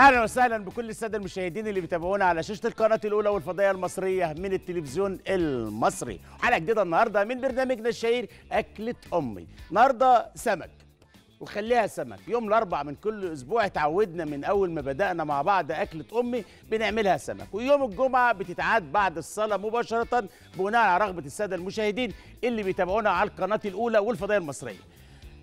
أهلا وسهلا بكل السادة المشاهدين اللي بيتابعونا على شاشة القناة الأولى والفضائية المصرية من التلفزيون المصري. حلقة جديدة النهارده من برنامجنا الشهير أكلة أمي. النهارده سمك وخليها سمك. يوم الأربع من كل أسبوع اتعودنا من أول ما بدأنا مع بعض أكلة أمي بنعملها سمك. ويوم الجمعة بتتعاد بعد الصلاة مباشرة بناء على رغبة السادة المشاهدين اللي بيتابعونا على القناة الأولى والفضائية المصرية.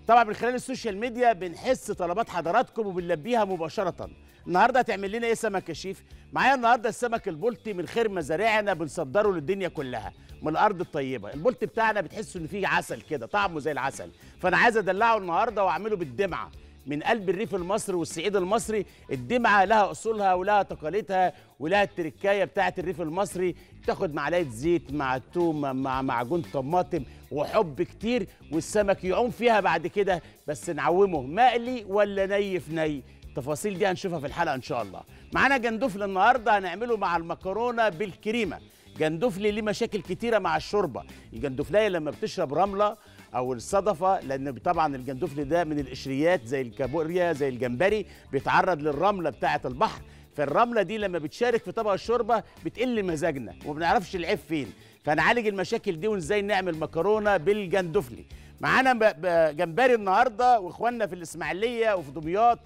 طبعا من خلال ال social media بنحس طلبات حضراتكم وبنلبيها مباشرة. النهارده هتعمل لنا إيه سمك يا شيف؟ معايا النهارده السمك البلطي من خير مزارعنا بنصدره للدنيا كلها من الأرض الطيبة. البلطي بتاعنا بتحسوا ان فيه عسل كده طعمه زي العسل. فأنا عايز أدلعه النهارده وأعمله بالدمعة. من قلب الريف المصري والصعيد المصري الدمعة لها أصولها ولها تقاليدها ولها التركاية بتاعه الريف المصري. تاخد معلقه زيت مع التوم مع معجون طماطم وحب كتير والسمك يعوم فيها بعد كده بس نعومه. مقلي ولا ني في ني. التفاصيل دي هنشوفها في الحلقة إن شاء الله. معانا جندفل النهارده هنعمله مع المكرونة بالكريمة. جندفلي ليه مشاكل كتيرة مع الشوربة. الجندفليه لما بتشرب رملة أو الصدفة لأن طبعا الجندفلي ده من القشريات زي الكابوريا زي الجمبري بيتعرض للرملة بتاعة البحر. فالرملة دي لما بتشارك في طبق الشوربة بتقل مزاجنا وما بنعرفش العيب فين. فنعالج المشاكل دي وإزاي نعمل مكرونة بالجندفلي معانا جمبري النهارده وإخواننا في الإسماعيلية وفي دمياط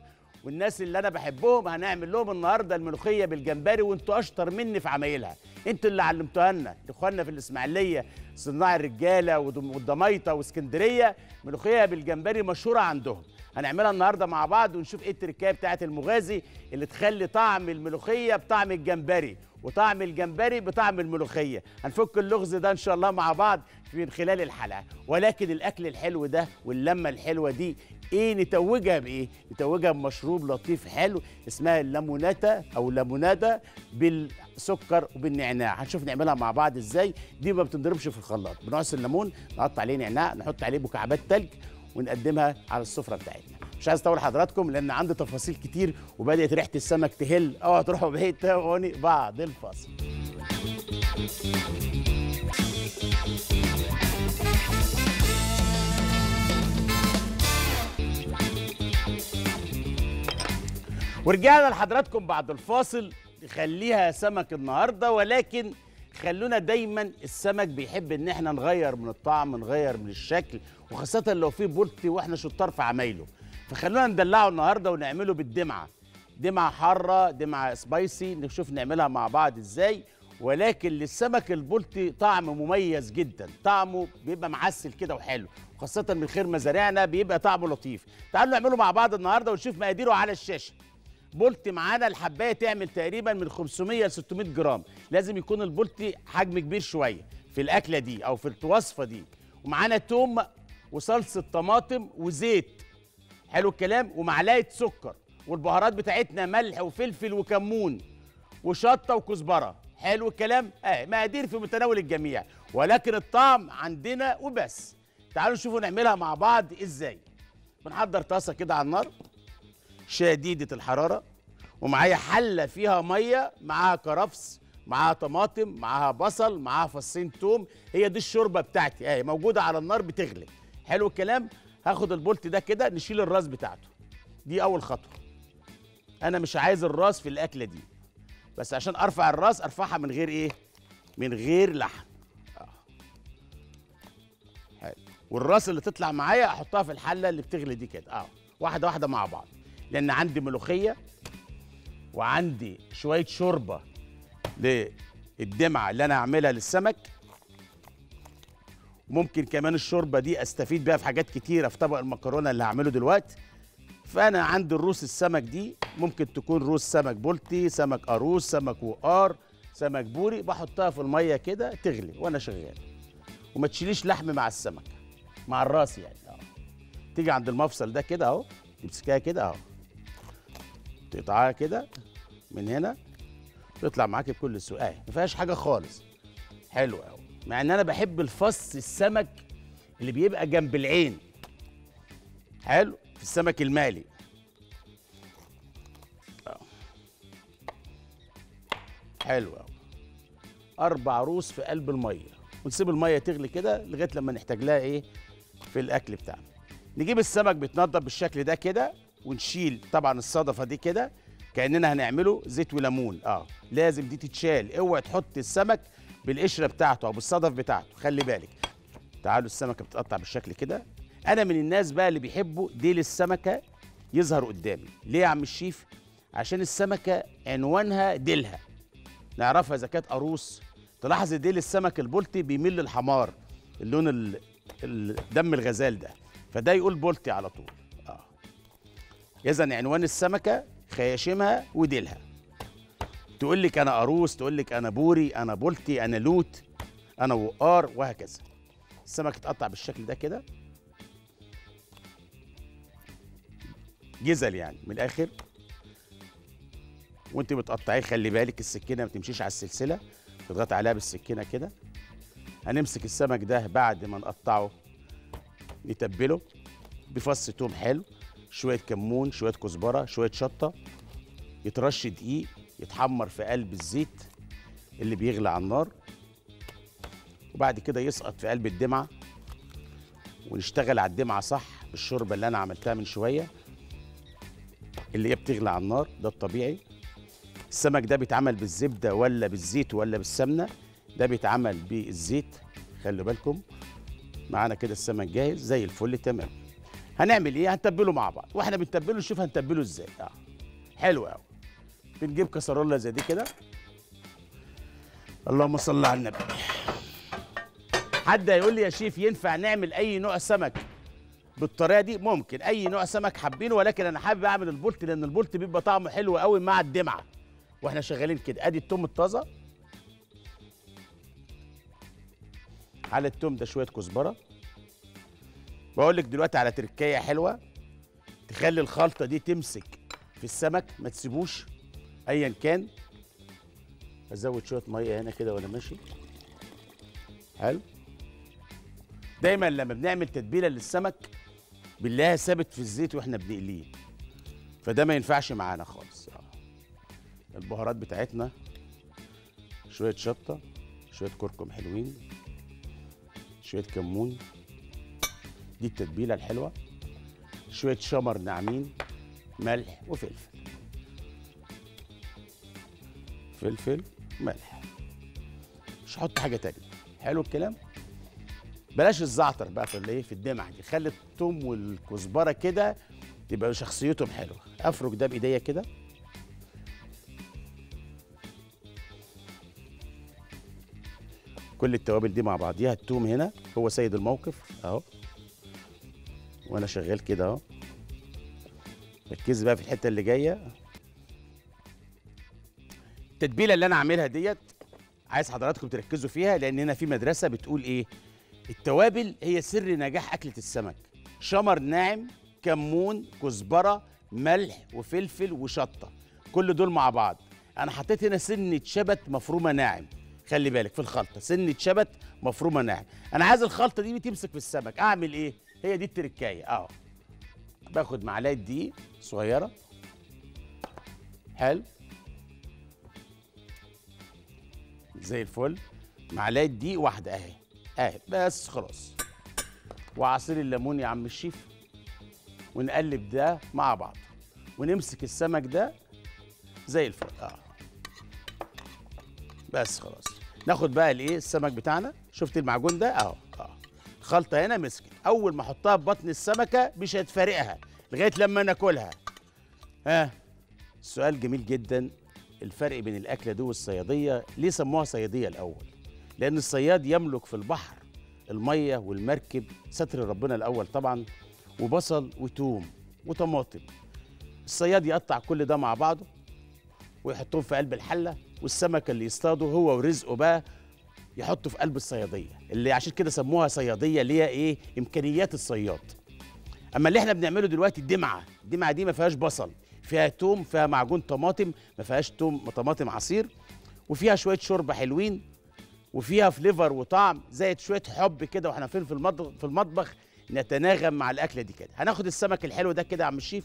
والناس اللي أنا بحبهم هنعمل لهم النهارده الملوخية بالجمبري وانتوا اشطر مني في عمايلها. أنتوا اللي علمتوها لنا إخواننا في الإسماعيلية صناع الرجالة والضميطه وإسكندرية ملوخية بالجمبري مشهورة عندهم. هنعملها النهارده مع بعض ونشوف إيه التركايه بتاعه المغازي اللي تخلي طعم الملوخية بطعم الجمبري. وطعم الجمبري بطعم الملوخية. هنفك اللغز ده إن شاء الله مع بعض من خلال الحلقة. ولكن الأكل الحلو ده واللمة الحلوة دي إيه نتوجها بإيه؟ نتوجها بمشروب لطيف حلو اسمها الليموناتا أو ليمونادا بالسكر وبالنعناع. هنشوف نعملها مع بعض إزاي. دي ما بتنضربش في الخلاط. بنعصر الليمون نقطع عليه نعناع نحط عليه مكعبات تلج ونقدمها على السفرة بتاعتنا. مش عايز أطول حضراتكم لأن عندي تفاصيل كتير وبدأت ريحة السمك تهل. اوعوا تروحوا بعيد تابعوني بعد الفاصل. ورجعنا لحضراتكم بعد الفاصل. خليها سمك النهارده ولكن خلونا دايما السمك بيحب إن إحنا نغير من الطعم نغير من الشكل وخاصة لو في بولتي وإحنا شطار في عمايله. فخلونا ندلعه النهارده ونعمله بالدمعة. دمعة حارة دمعة سبايسي نشوف نعملها مع بعض إزاي. ولكن للسمك البلطي طعم مميز جدا. طعمه بيبقى معسل كده وحلو. خاصة من خير مزارعنا بيبقى طعمه لطيف. تعالوا نعمله مع بعض النهارده ونشوف مقاديره على الشاشة. بولتي معانا الحباية تعمل تقريبا من 500 ل 600 جرام. لازم يكون البولتي حجم كبير شوية. في الأكلة دي أو في الوصفة دي. ومعانا توم وصلصة طماطم وزيت. حلو الكلام ومعلقة سكر والبهارات بتاعتنا ملح وفلفل وكمون وشطة وكزبرة. حلو الكلام؟ آه مقادير في متناول الجميع. ولكن الطعم عندنا وبس. تعالوا نشوفوا نعملها مع بعض إزاي. بنحضر طاسة كده على النار شديدة الحرارة ومعايا حلة فيها مية معاها كرفس معاها طماطم معاها بصل معاها فصين توم. هي دي الشوربة بتاعتي. اهي موجودة على النار بتغلي. حلو الكلام؟ هاخد البولت ده كده نشيل الراس بتاعته. دي أول خطوة. أنا مش عايز الراس في الأكلة دي. بس عشان أرفع الراس أرفعها من غير إيه؟ من غير لحم. آه. حلو. والراس اللي تطلع معايا أحطها في الحلة اللي بتغلي دي كده. أه. واحدة واحدة مع بعض. لأن عندي ملوخية وعندي شوية شوربة للدمعة اللي أنا هعملها للسمك. ممكن كمان الشوربة دي أستفيد بيها في حاجات كتيرة في طبق المكرونة اللي هعمله دلوقتي. فأنا عندي الروس السمك دي ممكن تكون روس سمك بولتي سمك قاروص سمك وقار سمك بوري بحطها في المية كده تغلي وأنا شغال. وما تشيليش لحم مع السمك مع الراس يعني. آه. تيجي عند المفصل ده كده أهو تمسكها كده أهو. تقطعها كده من هنا تطلع معاك بكل أهي ما فيهاش حاجة خالص. حلو قوي مع إن أنا بحب الفص السمك اللي بيبقى جنب العين. حلو؟ في السمك المالي أهو. حلو قوي أربع روس في قلب المية. ونسيب المية تغلي كده لغاية لما نحتاج لها إيه؟ في الأكل بتاعنا. نجيب السمك بيتنضف بالشكل ده كده ونشيل طبعا الصدفة دي كده كأننا هنعمله زيت وليمون. آه. لازم دي تتشال. أوعى تحط السمك بالقشرة بتاعته أو بالصدف بتاعته. خلي بالك. تعالوا السمكة بتتقطع بالشكل كده. أنا من الناس بقى اللي بيحبوا ديل السمكة يظهر قدامي. ليه يا عم الشيف؟ عشان السمكة عنوانها ديلها. نعرفها إذا كانت قاروص. تلاحظ ديل السمك البلطي بيميل للحمار اللون ال... ال- دم الغزال ده. فده يقول بلطي على طول. آه. اذا عنوان السمكة خياشمها وديلها. تقول لك أنا قاروص تقول لك أنا بوري أنا بلطي أنا لوت أنا وقار وهكذا. السمك اتقطع بالشكل ده كده. جزل يعني من الآخر. وأنت بتقطعيه خلي بالك السكينة ما تمشيش على السلسلة تضغط عليها بالسكينة كده. هنمسك السمك ده بعد ما نقطعه نتبله بفص توم حلو شوية كمون شوية كزبرة شوية شطة يترش دقيق. يتحمر في قلب الزيت اللي بيغلي على النار وبعد كده يسقط في قلب الدمعة ونشتغل على الدمعة صح بالشوربة اللي أنا عملتها من شوية اللي هي بتغلي على النار ده الطبيعي. السمك ده بيتعمل بالزبدة ولا بالزيت ولا بالسمنة ده بيتعمل بالزيت خلوا بالكم. معانا كده السمك جاهز زي الفل تمام. هنعمل إيه؟ هنتبله مع بعض. وإحنا بنتبله نشوف هنتبله إزاي. آه. حلو قوي بنجيب كسرولة زي دي كده. اللهم صل على النبي. حد هيقول لي يا شيف ينفع نعمل أي نوع سمك بالطريقة دي؟ ممكن. أي نوع سمك حابينه ولكن أنا حابب أعمل البولت لأن البولت بيبقى طعمه حلو قوي مع الدمعة. وإحنا شغالين كده. أدي التوم الطازة. على التوم ده شوية كزبرة. بقول لك دلوقتي على تركايه حلوة. تخلي الخلطة دي تمسك في السمك ما تسيبوش ايا كان أزود شوية مية هنا كده وأنا ماشي. حلو. دايما لما بنعمل تتبيلة للسمك بنلاقيها ثابت في الزيت وإحنا بنقليه. فده ما ينفعش معانا خالص. البهارات بتاعتنا شوية شطة شوية كركم حلوين شوية كمون. دي التتبيلة الحلوة. شوية شمر ناعمين ملح وفلفل. فلفل ملح. مش هحط حاجة تانية. حلو الكلام؟ بلاش الزعتر بقى في الايه في الدمعه دي. خلي الثوم والكزبرة كده تبقى شخصيتهم حلوة. أفرك ده بإيديا كده. كل التوابل دي مع بعضيها. التوم هنا هو سيد الموقف. أهو. وأنا شغال كده أهو. ركزي بقى في الحتة اللي جاية. التتبيله اللي أنا عاملها ديت عايز حضراتكم تركزوا فيها لأن هنا في مدرسة بتقول إيه؟ التوابل هي سر نجاح أكلة السمك. شمر ناعم كمون كزبرة ملح وفلفل وشطة. كل دول مع بعض. أنا حطيت هنا سنة شبت مفرومة ناعم. خلي بالك في الخلطة. سنة شبت مفرومة ناعم. أنا عايز الخلطة دي تمسك في السمك. أعمل إيه؟ هي دي التركاية. اهو باخد معلقة دقيق صغيرة. حلو. زي الفل. معلقة دقيق واحدة أهي. أهي بس خلاص. وعصير الليمون يا عم الشيف. ونقلب ده مع بعض. ونمسك السمك ده زي الفل. آه. بس خلاص. ناخد بقى الإيه السمك بتاعنا. شفت المعجون ده؟ أهو آه. الخلطه هنا مسكت. أول ما أحطها في بطن السمكة مش هتفارقها لغاية لما ناكلها. ها؟ السؤال جميل جدا. الفرق بين الأكلة دي والصيادية ليه سموها صيادية الأول؟ لأن الصياد يملك في البحر المية والمركب ستر ربنا الأول طبعا وبصل وتوم وطماطم. الصياد يقطع كل ده مع بعضه ويحطهم في قلب الحلة والسمك اللي يصطاده هو ورزقه بقى يحطه في قلب الصيادية. اللي عشان كده سموها صيادية اللي هي إيه؟ إمكانيات الصياد. أما اللي إحنا بنعمله دلوقتي الدمعه الدمعة دي ما فيهاش بصل. فيها توم فيها معجون طماطم ما فيهاش توم طماطم عصير وفيها شوية شوربة حلوين وفيها فليفر وطعم زائد شوية حب كده وإحنا فين في المطبخ في المطبخ نتناغم مع الأكلة دي كده. هناخد السمك الحلو ده كده يا عم الشيف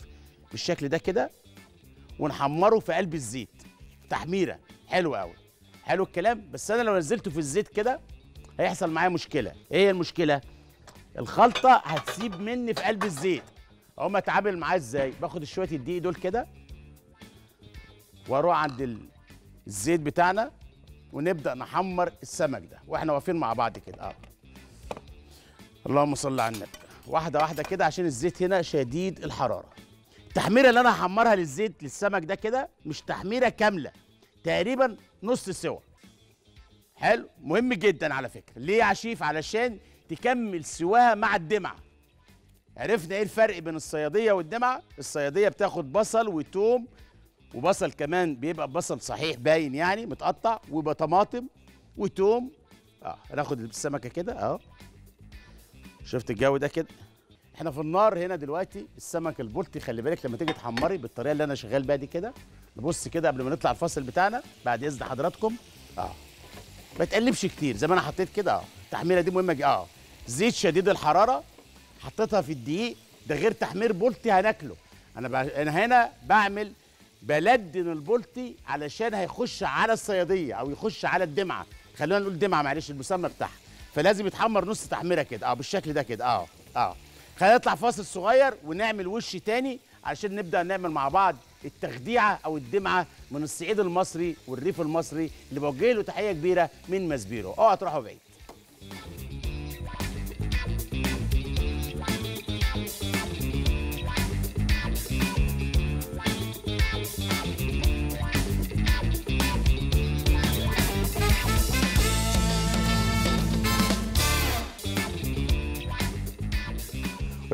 بالشكل ده كده ونحمره في قلب الزيت. تحميرة. حلو قوي حلو الكلام. بس أنا لو نزلته في الزيت كده هيحصل معايا مشكلة. إيه هي المشكلة؟ الخلطة هتسيب مني في قلب الزيت. اقوم اتعامل معاه إزاي؟ باخد شوية الدقيق دول كده وأروح عند ال- الزيت بتاعنا ونبدأ نحمر السمك ده. وإحنا واقفين مع بعض كده. آه. اللهم صل على النبي. واحدة واحدة كده عشان الزيت هنا شديد الحرارة. التحميرة اللي أنا هحمرها للزيت للسمك ده كده مش تحميرة كاملة تقريبا نص سوا. حلو؟ مهم جدا على فكرة. ليه يا عشيف علشان تكمل سواها مع الدمعة. عرفنا إيه الفرق بين الصيادية والدمعة؟ الصيادية بتاخد بصل وتوم وبصل كمان بيبقى بصل صحيح باين يعني متقطع ويبقى طماطم وتوم. آه هناخد السمكة كده آه شفت الجو ده كده؟ إحنا في النار هنا دلوقتي السمك البلطي خلي بالك لما تيجي تحمري بالطريقة اللي أنا شغال بيها دي كده نبص كده قبل ما نطلع الفاصل بتاعنا بعد إذن حضراتكم. آه. ما تقلبش كتير زي ما أنا حطيت كده آه التحميرة دي مهمة آه. زيت شديد الحرارة حطيتها في الدقيق ده غير تحمير بولتي هناكله. أنا. أنا هنا بعمل بلدن البولتي علشان هيخش على الصيادية أو يخش على الدمعة. خلينا نقول دمعة معلش المسمى بتاعها. فلازم يتحمر نص تحميرة كده. آه بالشكل ده كده. آه آه. خلينا نطلع فاصل صغير ونعمل وش تاني علشان نبدأ نعمل مع بعض التخديعة أو الدمعة من الصعيد المصري والريف المصري اللي بوجه له تحية كبيرة من مسبيرو أوعى تروحوا بعيد.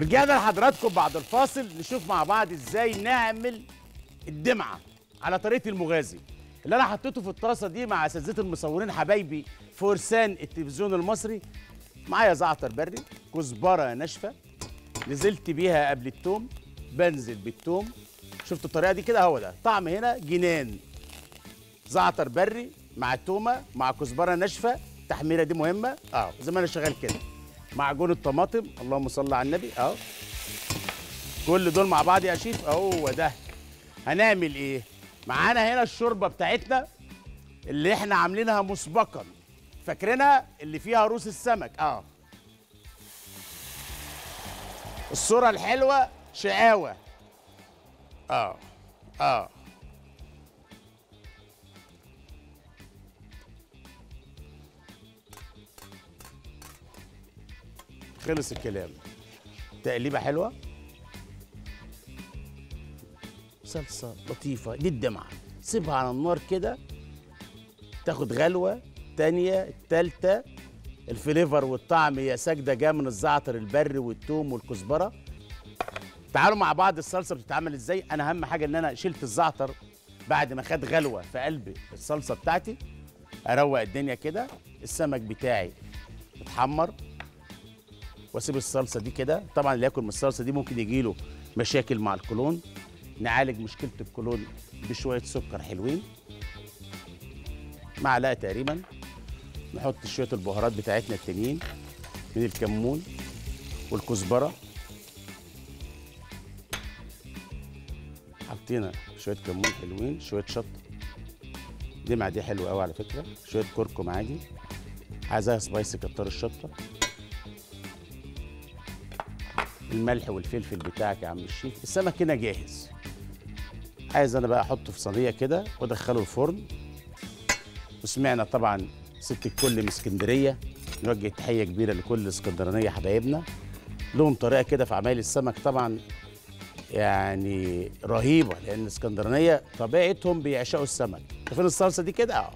ورجعنا لحضراتكم بعد الفاصل نشوف مع بعض إزاي نعمل الدمعة على طريقة المغازي. اللي أنا حطيته في الطاسة دي مع أساتذة المصورين حبايبي فرسان التلفزيون المصري. معايا زعتر بري كزبرة ناشفة. نزلت بيها قبل التوم بنزل بالتوم. شفت الطريقة دي كده؟ هو ده. طعم هنا جنان. زعتر بري مع تومة مع كزبرة ناشفة. التحميره دي مهمة؟ آه زي ما أنا شغال كده. معجون الطماطم. اللهم صل على النبي. أهو. كل دول مع بعض يا شيف. هو ده. هنعمل إيه؟ معانا هنا الشوربة بتاعتنا اللي إحنا عاملينها مسبقا. فاكرينها؟ اللي فيها روس السمك. آه الصورة الحلوة شقاوة. آه آه خلص الكلام. تقليبة حلوة؟ صلصة لطيفة دي الدمعه سيبها على النار كده. تاخد غلوة تانية التالتة. الفليفر والطعم يا ساجدة جاية من الزعتر البري والثوم والكزبرة. تعالوا مع بعض الصلصة بتتعمل إزاي؟ أنا أهم حاجة إن أنا شلت الزعتر بعد ما خد غلوة في قلب الصلصة بتاعتي. أروق الدنيا كده. السمك بتاعي اتحمر. واسيب الصلصة دي كده. طبعا اللي ياكل من الصلصة دي ممكن يجيله مشاكل مع القولون نعالج مشكلة القولون بشوية سكر حلوين. معلقة تقريبا. نحط شوية البهارات بتاعتنا التانيين من الكمون والكزبرة. حطينا شوية كمون حلوين شوية شطة. دمعه دي حلوة قوي على فكرة. شوية كركم عادي. عايزاها سبايسي كتر الشطة. الملح والفلفل بتاعك يا عم الشيف السمك هنا جاهز. عايز أنا بقى احطه في صينية كده وادخله الفرن. وسمعنا طبعا ست الكل من اسكندرية نوجه تحية كبيرة لكل الاسكندرانيه حبايبنا. لهم طريقة كده في عمايل السمك طبعا يعني رهيبة لأن الاسكندرانيه طبيعتهم بيعشقوا السمك. شايفين الصلصة دي كده؟ آه.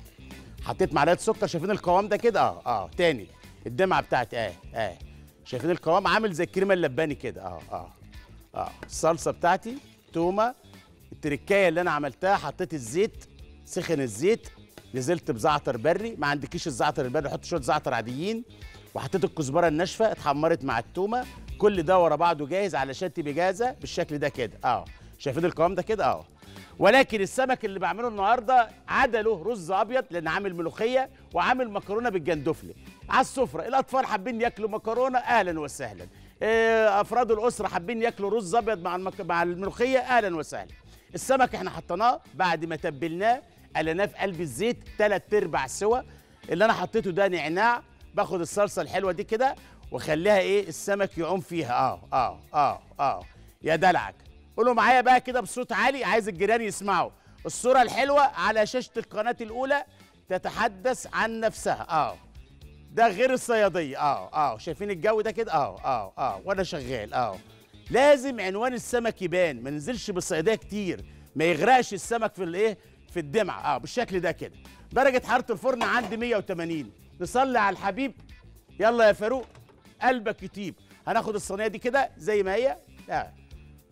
حطيت معلقة سكر شايفين القوام ده كده؟ آه. آه. تاني. الدمعة بتاعتي آه. آه. شايفين القوام عامل زي الكريمة اللباني كده. آه آه آه. الصلصة بتاعتي تومة التركاية اللي أنا عملتها حطيت الزيت سخن الزيت نزلت بزعتر بري ما عندكيش الزعتر البري حط شوية زعتر عاديين وحطيت الكزبرة الناشفة اتحمرت مع التومة كل ده ورا بعضه جاهز علشان تبقى جاهزه بالشكل ده كده. آه. شايفين القوام ده كده؟ آه. ولكن السمك اللي بعمله النهارده عدا له رز أبيض لأن عامل ملوخية وعامل مكرونة بالجندفلي على السفرة الأطفال حابين ياكلوا مكرونة أهلا وسهلا. إيه، أفراد الأسرة حابين ياكلوا رز أبيض مع المك... مع الملوخية أهلا وسهلا. السمك إحنا حطيناه بعد ما تبلناه قلناه في قلب الزيت ثلاث أرباع سوا. اللي أنا حطيته ده نعناع باخد الصلصة الحلوة دي كده واخليها إيه السمك يعوم فيها. آه آه آه آه. يا دلعك. قولوا معايا بقى كده بصوت عالي عايز الجيران يسمعوا. الصورة الحلوة على شاشة القناة الأولى تتحدث عن نفسها. آه. ده غير الصيادية. آه آه. شايفين الجو ده كده؟ آه آه آه. وأنا شغال. آه. لازم عنوان السمك يبان. ما ننزلش بالصيادية كتير. ما يغرقش السمك في الإيه؟ في الدمعة. آه بالشكل ده كده. درجة حرارة الفرن عندي 180 نصلي على الحبيب. يلا يا فاروق قلبك يطيب. هناخد الصينية دي كده زي ما هي؟ آه.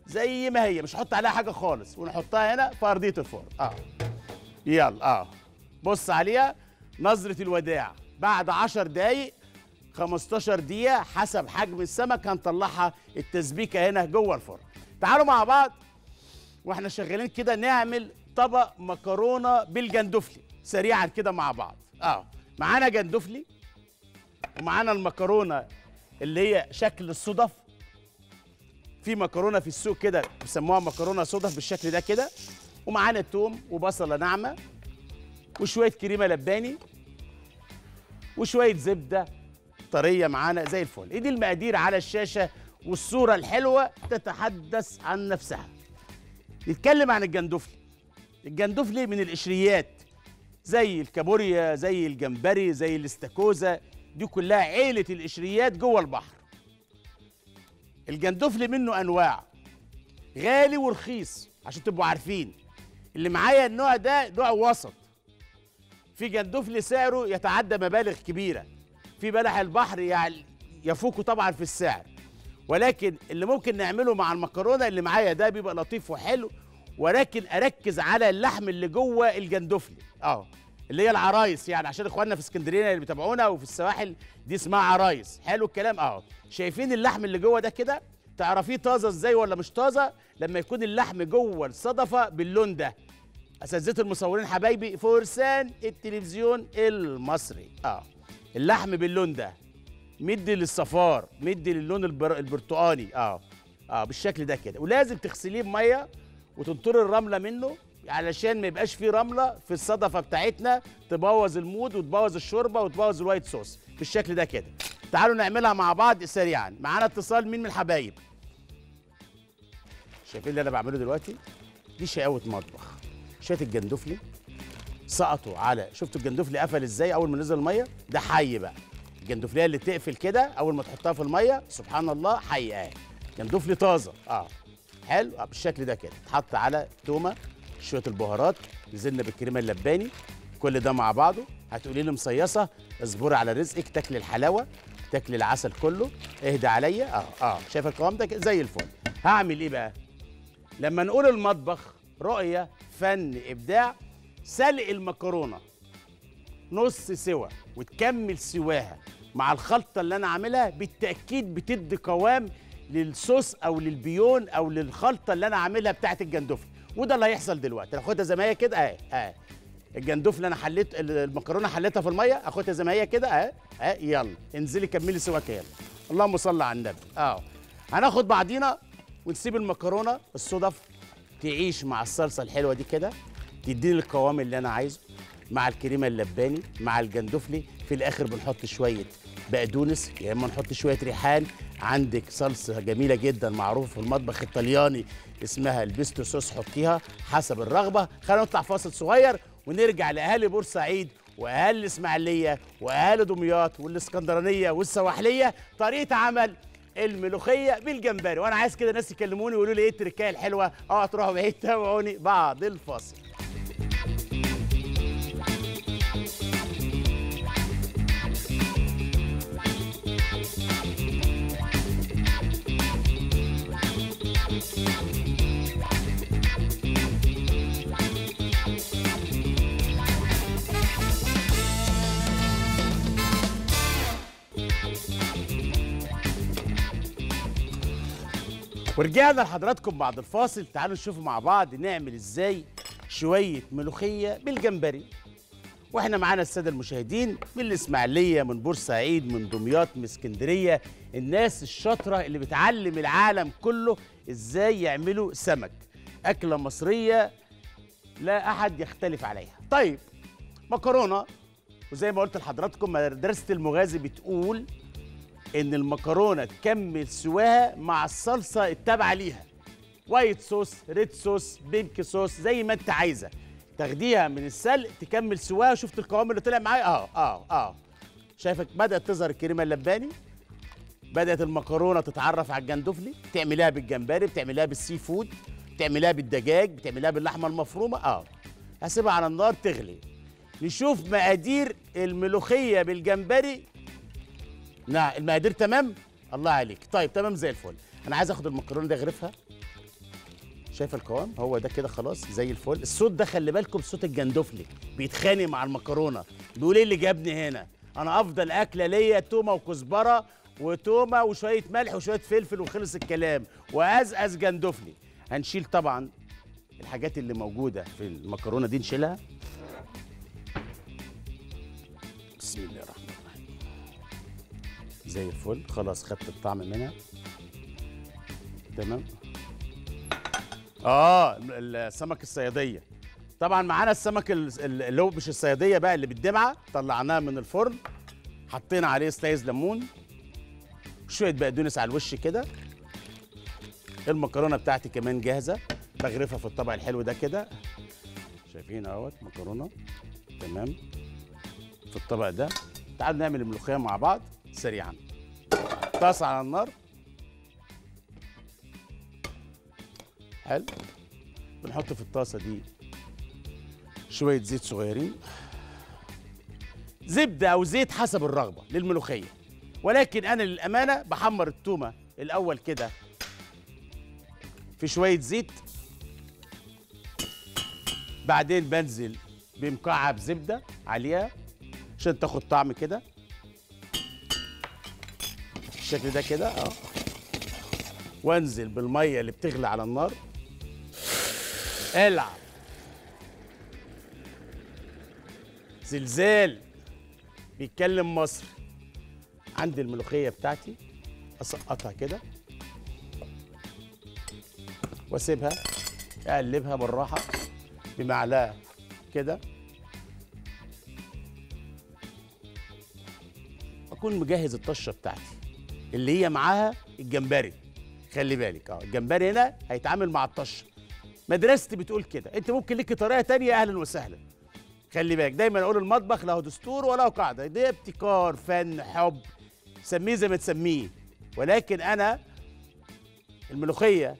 زي ما هي. مش هحط عليها حاجة خالص. ونحطها هنا في ارضيه الفرن آه. يلا آه. بص عليها. نظرة الوداع. بعد 10 دقايق 15 دقيقة حسب حجم السمك هنطلعها التسبيكة هنا جوه الفرن. تعالوا مع بعض. وإحنا شغالين كده نعمل طبق مكرونة بالجندفلي سريعا كده مع بعض. آه. معانا جندفلي ومعانا المكرونة اللي هي شكل الصدف. في مكرونة في السوق كده بيسموها مكرونة صدف بالشكل ده كده. ومعانا توم وبصلة ناعمة وشوية كريمة لباني وشوية زبدة طرية معانا زي الفل. إيه دي المقادير على الشاشة والصورة الحلوة تتحدث عن نفسها. نتكلم عن الجندفلي الجندفلي من القشريات زي الكابوريا زي الجمبري زي الاستاكوزا دي كلها عيلة القشريات جوه البحر. الجندفلي منه أنواع. غالي ورخيص عشان تبقوا عارفين. اللي معايا النوع ده نوع وسط. في جندفلي سعره يتعدى مبالغ كبيرة. في بلح البحر يعني يفوقه طبعا في السعر. ولكن اللي ممكن نعمله مع المكرونة اللي معايا ده بيبقى لطيف وحلو. ولكن أركز على اللحم اللي جوه الجندفلي آه. اللي هي العرايس يعني عشان إخواننا في اسكندرية اللي بيتابعونا وفي السواحل دي اسمها عرايس. حلو الكلام آه شايفين اللحم اللي جوه ده كده؟ تعرفيه طازة إزاي ولا مش طازة؟ لما يكون اللحم جوه الصدفة باللون ده. أساتذة المصورين حبايبي فرسان التلفزيون المصري. أه. اللحم باللون ده مدي للصفار مدي للون البر... البرتقاني. أه. أه بالشكل ده كده. ولازم تغسليه بمية وتنطري الرملة منه علشان ما يبقاش فيه رملة في الصدفة بتاعتنا تبوظ ال mood وتبوظ الشوربة وتبوظ ال white sauce. بالشكل ده كده. تعالوا نعملها مع بعض سريعا. معانا اتصال مين من الحبايب؟ شايفين اللي أنا بعمله دلوقتي؟ دي شقاوة مطبخ. شوية الجندفلي سقطوا على شفتوا الجندفلي قفل إزاي أول ما نزل المية؟ ده حي بقى. الجندفليه اللي تقفل كده أول ما تحطها في المية سبحان الله حي اهي جندفلي طازة. آه. حلو. آه بالشكل ده كده. اتحط على تومة. شوية البهارات نزلنا بالكريمة اللباني كل ده مع بعضه. هتقولي لي مصيصة اصبري على رزقك تاكلي الحلاوة تاكلي العسل كله. اهدى عليا. آه آه. شايف القوام ده؟ زي الفل. هعمل إيه بقى؟ لما نقول المطبخ رؤية فن إبداع سلق المكرونة نص سوا وتكمل سواها مع الخلطة اللي أنا عاملها بالتأكيد بتدي قوام للصوص أو للبيون أو للخلطة اللي أنا عاملها بتاعت الجندفلي وده اللي هيحصل دلوقتي. اخدها زي ما هي كده اهي اهي. الجندفلي أنا حليت المكرونة حليتها في المية اخدها زي ما هي كده اهي اهي يلا. انزلي كملي سواك يلا. اللهم صل على النبي. آه هناخد بعضينا ونسيب المكرونة الصدف تعيش مع الصلصة الحلوة دي كده. تديني القوام اللي أنا عايزه مع الكريمة اللباني مع الجندفلي في الآخر بنحط شوية بقدونس يا إما نحط شوية ريحان عندك صلصة جميلة جدا معروفة في المطبخ الطلياني اسمها البيستو صوص حطيها حسب الرغبة. خلينا نطلع فاصل صغير ونرجع لاهالي بورسعيد واهالي الإسماعيلية واهالي دمياط والإسكندرانية والسواحلية. طريقة عمل الملوخية بالجمبري. وأنا عايز كده ناس يكلموني ويقولوا لي إيه التركايه الحلوة؟ آه تروحوا بعيد تابعوني بعد الفاصل. ورجعنا لحضراتكم بعد الفاصل. تعالوا نشوف مع بعض نعمل إزاي شوية ملوخية بالجمبري. وإحنا معانا السادة المشاهدين من الإسماعيلية من بورسعيد من دمياط من اسكندرية الناس الشاطرة اللي بتعلم العالم كله إزاي يعملوا سمك. أكلة مصرية لا أحد يختلف عليها. طيب مكرونة وزي ما قلت لحضراتكم مدرسة المغازي بتقول إن المكرونة تكمل سواها مع الصلصة التابعة ليها. white sauce red sauce pink sauce زي ما أنت عايزة. تاخديها من السلق تكمل سواها شفت القوام اللي طلع معايا؟ آه آه آه. شايفك بدأت تظهر الكريمه اللباني. بدأت المكرونة تتعرف على الجندفلي بتعمليها بالجمبري بتعمليها بال seafood بتعمليها بالدجاج بتعمليها باللحمة المفرومة. آه. هسيبها على النار تغلي. نشوف مقادير الملوخية بالجمبري نعم المقادير تمام؟ الله عليك. طيب تمام زي الفل. أنا عايز آخد المكرونة دي أغرفها. شايف القوام؟ هو ده كده خلاص زي الفل. الصوت ده خلي بالكم صوت الجندفلي بيتخانق مع المكرونة. بيقول إيه اللي جابني هنا؟ أنا أفضل أكلة ليا تومة وكزبرة وتومة وشوية ملح وشوية فلفل وخلص الكلام. وازأز جندفلي. هنشيل طبعا الحاجات اللي موجودة في المكرونة دي نشيلها. بسم الله الرحمن زي الفل. خلاص خدت الطعم منها. تمام؟ آه السمك الصيادية. طبعا معانا السمك ال- ال- اللي هو مش الصيادية بقى اللي بالدمعه طلعناه من الفرن. حطينا عليه سلايز ليمون. شوية بقدونس على الوش كده. المكرونة بتاعتي كمان جاهزة. بغرفها في الطبق الحلو ده كده. شايفين أهوت مكرونة. تمام؟ في الطبق ده. تعالوا نعمل الملوخية مع بعض. سريعا. طاسه على النار. حلو. بنحط في الطاسة دي شوية زيت صغيرين. زبدة أو زيت حسب الرغبة للملوخية. ولكن أنا للأمانة بحمر التومة الأول كده في شوية زيت. بعدين بنزل بمكعب زبدة عليها عشان تاخد طعم كده. بالشكل ده كده آه. وانزل بالمية اللي بتغلي على النار. العب. زلزال. بيتكلم مصري عندي الملوخية بتاعتي. أسقطها كده. وأسيبها. أقلبها بالراحة. بمعلقة كده. أكون مجهز الطشة بتاعتي. اللي هي معاها الجمبري. خلي بالك آه الجمبري هنا هيتعامل مع الطشة. مدرستي بتقول كده. أنت ممكن ليك طريقة تانية أهلا وسهلا. خلي بالك دايما أقول المطبخ له دستور وله قاعدة. ده ابتكار فن حب سميه زي ما تسميه. ولكن أنا الملوخية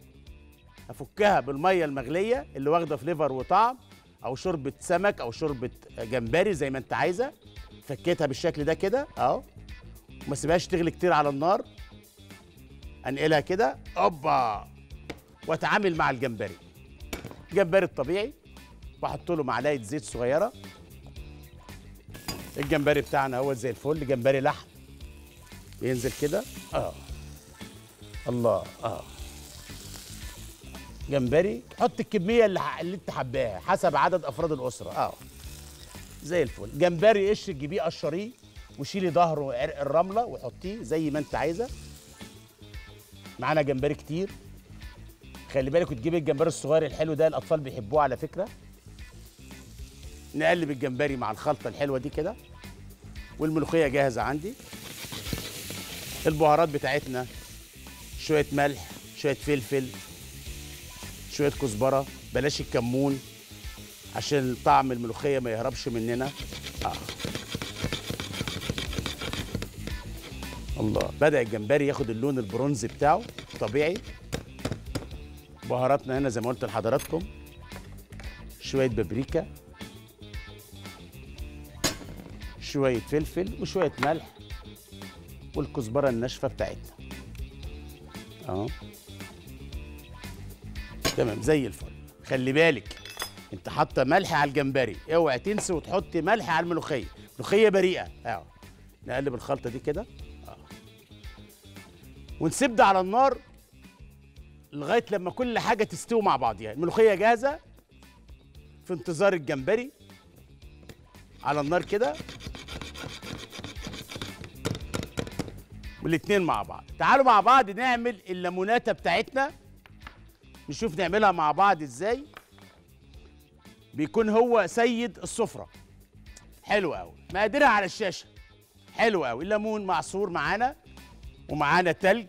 أفكها بالمية المغلية اللي واخدة فليفر وطعم أو شوربة سمك أو شوربة جمبري زي ما أنت عايزة. فكيتها بالشكل ده كده أهو. وما سيبهاش تغلي كتير على النار. انقلها كده. أوبا. واتعامل مع الجمبري. الجمبري الطبيعي. واحط له معلقة زيت صغيرة. الجمبري بتاعنا هو زي الفل. جمبري لحم. ينزل كده. آه. الله. آه. جمبري. حط الكمية اللي, ح- اللي انت حباها حسب عدد أفراد الأسرة. آه. زي الفل. جمبري قشر تجيبيه قشريه. وشيلي ظهره وعرق الرملة وحطيه زي ما انت عايزة. معانا جمبري كتير. خلي بالك وتجيبي الجمبري الصغير الحلو ده الأطفال بيحبوه على فكرة. نقلب الجمبري مع الخلطة الحلوة دي كده. والملوخية جاهزة عندي. البهارات بتاعتنا شوية ملح شوية فلفل شوية كزبرة بلاش الكمون عشان طعم الملوخية ما يهربش مننا. آه. الله. بدأ الجمبري ياخد اللون البرونزي بتاعه طبيعي. بهاراتنا هنا زي ما قلت لحضراتكم. شوية بابريكا. شوية فلفل وشوية ملح والكزبرة الناشفة بتاعتنا. آه تمام زي الفل. خلي بالك أنت حاطة ملح على الجمبري. اوعي تنسي وتحطي ملح على الملوخية. ملوخية بريئة. آه نقلب الخلطة دي كده. ونسيب ده على النار لغاية لما كل حاجة تستوي مع بعضيها الملوخية جاهزة في انتظار الجمبري على النار كده والاتنين مع بعض. تعالوا مع بعض نعمل الليموناته بتاعتنا. نشوف نعملها مع بعض إزاي. بيكون هو سيد السفرة. حلو قوي. مقاديرها على الشاشة. حلو قوي. الليمون معصور معانا. ومعانا تلج.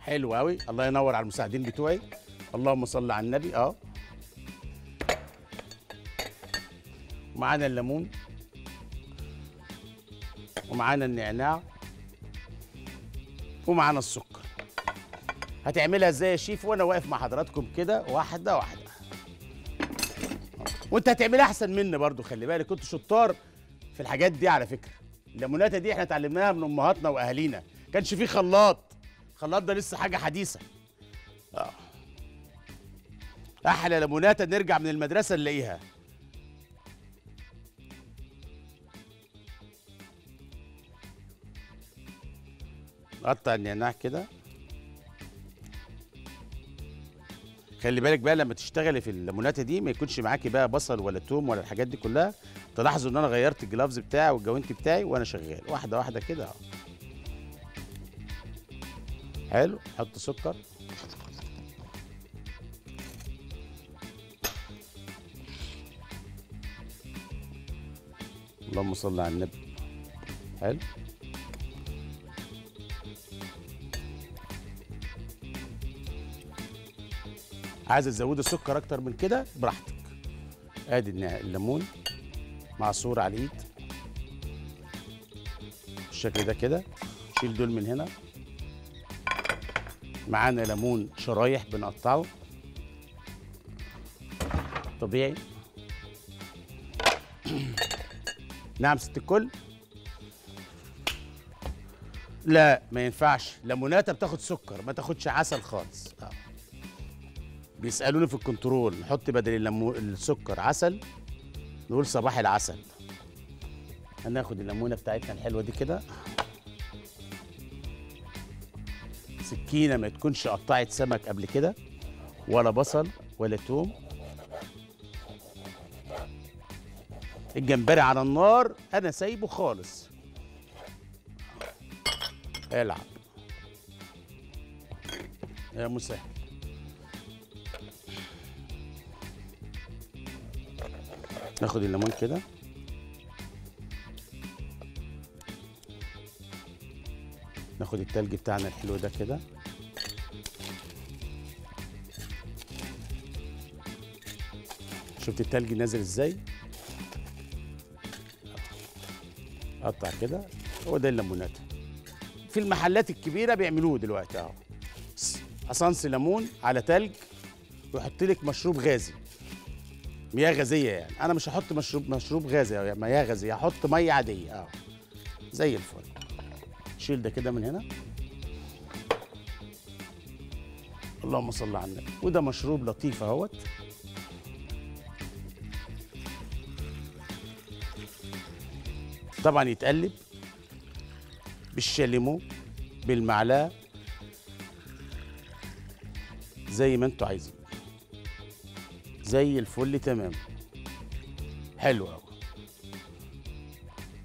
حلو قوي الله ينور على المساعدين بتوعي. اللهم صل على النبي. آه معانا الليمون. ومعانا النعناع. ومعانا السكر. هتعملها إزاي يا شيف؟ وأنا واقف مع حضراتكم كده واحدة واحدة. وأنت هتعملها أحسن مني برضو خلي بالك. كنت شطار في الحاجات دي على فكرة. الليموناته دي إحنا اتعلمناها من امهاتنا واهالينا. كانش في خلاط. خلاط ده لسه حاجة حديثة. آه. أحلى ليموناته نرجع من المدرسة نلاقيها. قطع النعناع كده. خلي بالك بقى لما تشتغلي في الليموناته دي ما يكونش معاكي بقى بصل ولا توم ولا الحاجات دي كلها. تلاحظوا إن أنا غيرت الجلافز بتاعي والجوانتي بتاعي وأنا شغال. واحدة واحدة كده أهو. حلو. حط سكر. اللهم صل على النبي. حلو. عايز تزودي السكر أكتر من كده براحتك. آدي الليمون معصور على الإيد. بالشكل ده كده. شيل دول من هنا. معانا ليمون شرايح بنقطعه. طبيعي. نعم ست الكل. لا ما ينفعش. ليموناته بتاخد سكر ما تاخدش عسل خالص. بيسألوني في الكنترول نحط بدل الليمو... السكر عسل نقول صباح العسل. هناخد الليمونة بتاعتنا الحلوة دي كده. سكينة ما تكونش قطعت سمك قبل كده ولا بصل ولا توم. الجمبري على النار أنا سايبه خالص. العب. يا مسهل. ناخد الليمون كده. ناخد التلج بتاعنا الحلو ده كده. شفت التلج نازل إزاي؟ قطع كده. هو ده الليمونات. في المحلات الكبيرة بيعملوه دلوقتي اهو. اسانس ليمون على تلج ويحط لك مشروب غازي. مياه غازية يعني. أنا مش هحط مشروب مشروب غازي أو مياه غازية هحط مية عادية. آه. زي الفل. شيل ده كده من هنا. اللهم صل على النبي. وده مشروب لطيف أهوت. طبعا يتقلب بالشاليمو بالمعلقة زي ما أنتوا عايزين. زي الفل تمام. حلو قوي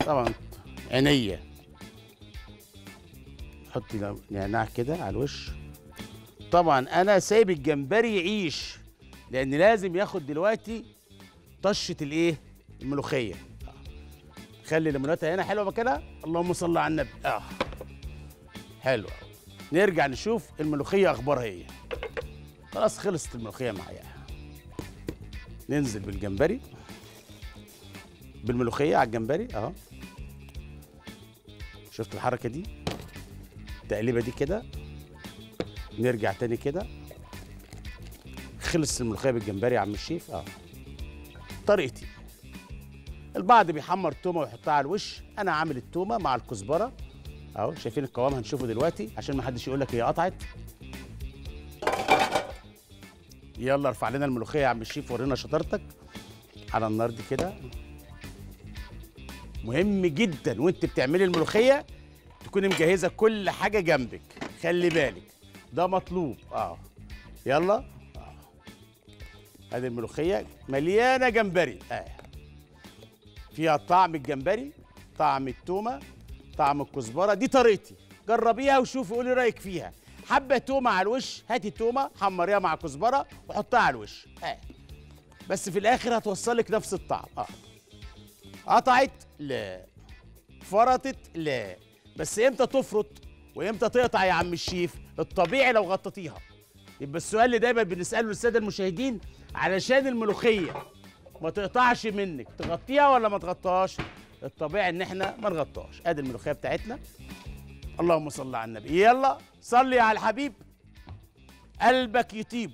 طبعا عينيا. حطي نعناع كده على الوش. طبعا أنا سايب الجمبري يعيش لأن لازم ياخد دلوقتي طشة الإيه؟ الملوخية. خلي الليموناتها هنا حلوة مكانها اللهم صل على النبي. آه. حلو أوي. نرجع نشوف الملوخية أخبارها إيه. خلاص خلصت الملوخية معايا. ننزل بالجمبري بالملوخية على الجمبري أهو. شفت الحركة دي؟ التقليبه دي كده. نرجع تاني كده. خلص الملوخية بالجمبري يا عم الشيف آه طريقتي. البعض بيحمر تومة ويحطها على الوش. أنا عامل التومة مع الكزبرة. أهو شايفين القوام هنشوفه دلوقتي عشان ما حدش يقول لك هي قطعت. يلا ارفع لنا الملوخية يا عم الشيف ورينا شطارتك. على النار دي كده. مهم جدا وانت بتعملي الملوخية تكوني مجهزة كل حاجة جنبك. خلي بالك ده مطلوب. آه. يلا. آه. ادي الملوخية مليانة جمبري. آه. فيها طعم الجمبري طعم التومة طعم الكزبرة. دي طريقتي. جربيها وشوفي قولي رأيك فيها. حبة تومة على الوش. هاتي تومه حمريها مع كزبرة وحطها على الوش. آه بس في الآخر هتوصلك نفس الطعم. آه. قطعت لا فرطت لا بس إمتى تفرط وإمتى تقطع يا عم الشيف؟ الطبيعي لو غطيتيها. يبقى السؤال اللي دايما بنسأله للسادة المشاهدين علشان الملوخية. ما تقطعش منك. تغطيها ولا ما تغطاش؟ الطبيعي إن إحنا ما نغطاش. أدي الملوخية بتاعتنا. اللهم صل على النبي. يلا صلي على الحبيب. قلبك يطيب.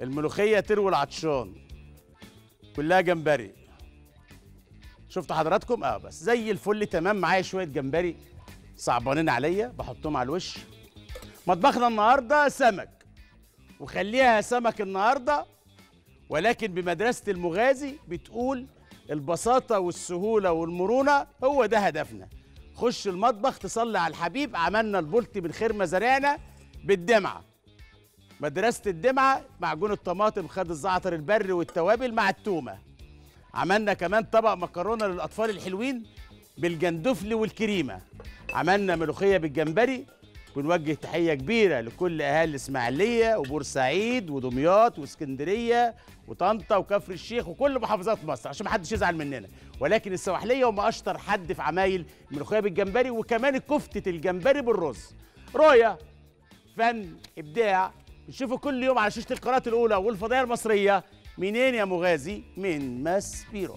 الملوخية تروي العطشان. كلها جمبري. شفتوا حضراتكم؟ آه بس. زي الفل تمام. معايا شوية جمبري صعبانين عليا. بحطهم على الوش. مطبخنا النهارده سمك. وخليها سمك النهارده. ولكن بمدرسة المغازي بتقول البساطة والسهولة والمرونة هو ده هدفنا. خش المطبخ تصلي على الحبيب عملنا البلطي من خير مزارعنا بالدمعة. مدرسة الدمعة معجون الطماطم خد الزعتر البري والتوابل مع التومة. عملنا كمان طبق مكرونة للأطفال الحلوين بالجندفل والكريمة. عملنا ملوخية بالجمبري بنوجه تحية كبيرة لكل أهالي الاسماعيليه وبورسعيد ودمياط وإسكندرية وطنطا وكفر الشيخ وكل محافظات مصر عشان ما حدش يزعل مننا. ولكن السواحلية هم أشطر حد في عمايل الملوخيه بالجمبري وكمان كفتة الجمبري بالرز. رؤيه فن إبداع بنشوفه كل يوم على شاشة القناة الأولى والفضائية المصرية. منين يا مغازي؟ من ماس بيرو